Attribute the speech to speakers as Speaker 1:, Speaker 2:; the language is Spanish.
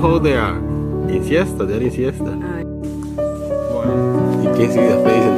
Speaker 1: Hello there. Insiesta, de insiesta. Ay.
Speaker 2: Bueno.
Speaker 1: ¿Y qué es feliz